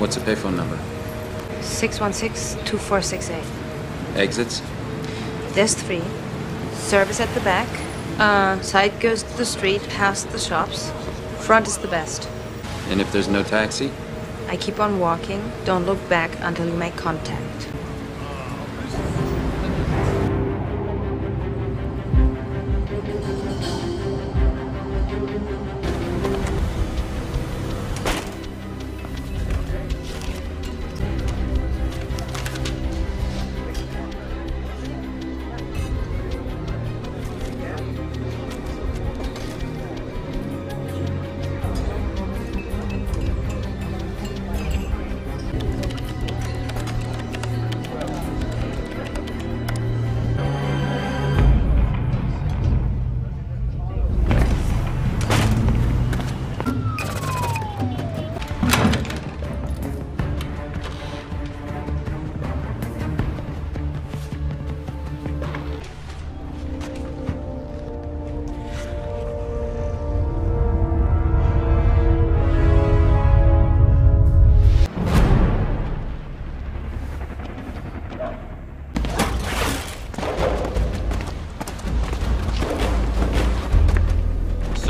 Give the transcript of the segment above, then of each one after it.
What's the payphone number? 616-2468. Exits? There's three. Service at the back. Uh, side goes to the street, past the shops. Front is the best. And if there's no taxi? I keep on walking. Don't look back until you make contact.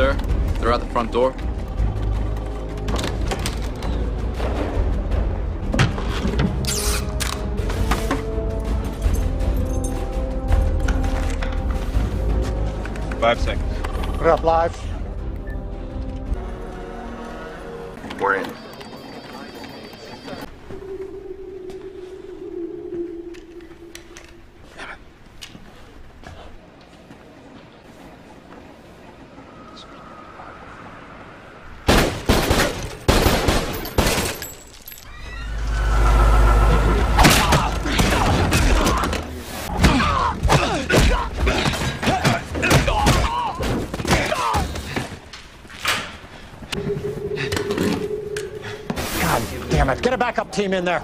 Sir, they're out the front door. Five seconds. Put it up live. We're in. God damn it. Get a backup team in there.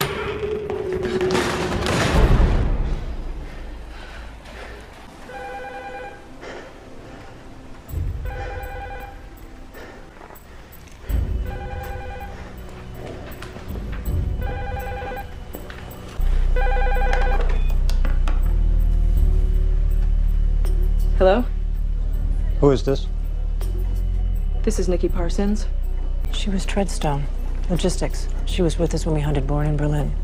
Hello? Who is this? This is Nikki Parsons. She was Treadstone. Logistics. She was with us when we hunted Bourne in Berlin.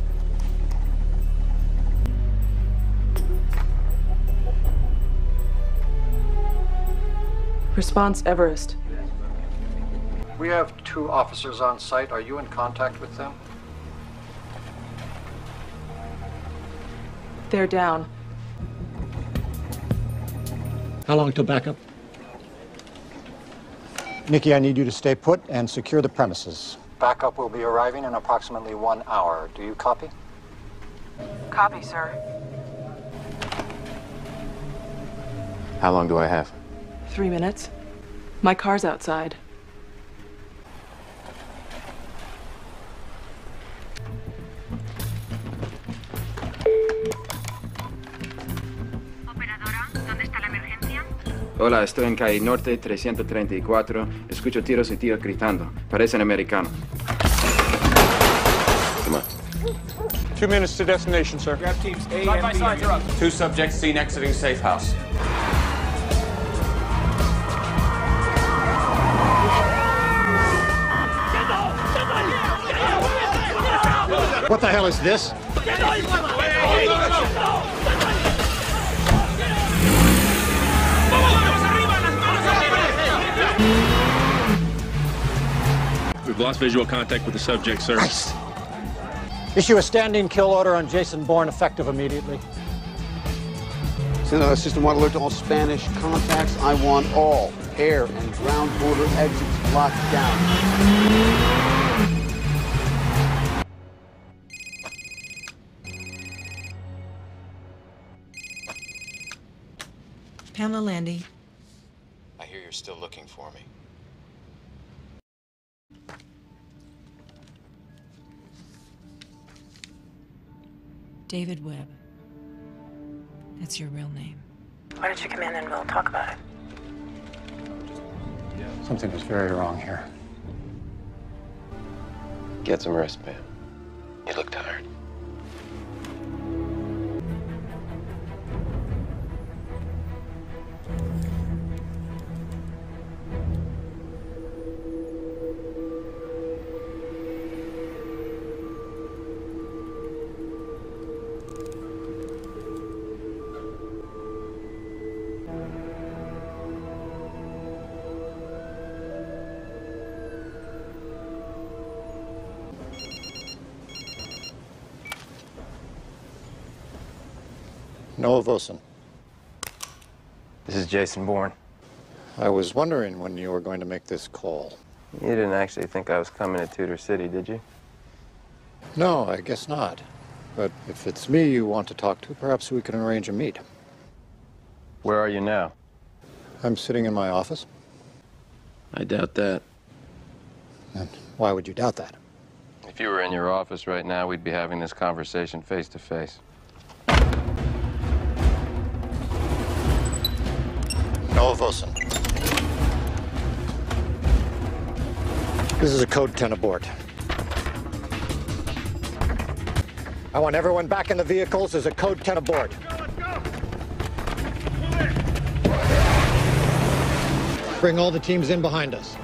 Response Everest. We have two officers on site. Are you in contact with them? They're down. How long till backup? Nikki, I need you to stay put and secure the premises. Backup will be arriving in approximately one hour. Do you copy? Copy, sir. How long do I have? Three minutes. My car's outside. Hola, estoy en calle Norte 334. Escucho tiros y tíos gritando. Parecen americanos. Two minutes to destination, sir. Grab teams A and B. Two subjects seen exiting safe house. What the hell is this? We've lost visual contact with the subject, sir. Christ. Issue a standing kill order on Jason Bourne effective immediately. Send a system-wide alert to all Spanish contacts. I want all air and ground border exits locked down. Pamela Landy. I hear you're still looking for me. David Webb. That's your real name. Why don't you come in and we'll talk about it? Something is very wrong here. Get some rest, Pam. Noah Vosen. This is Jason Bourne. I was wondering when you were going to make this call. You didn't actually think I was coming to Tudor City, did you? No, I guess not. But if it's me you want to talk to, perhaps we can arrange a meet. Where are you now? I'm sitting in my office. I doubt that. And why would you doubt that? If you were in your office right now, we'd be having this conversation face to face. Noah This is a code 10 abort. I want everyone back in the vehicles. There's a code 10 aboard. Bring all the teams in behind us.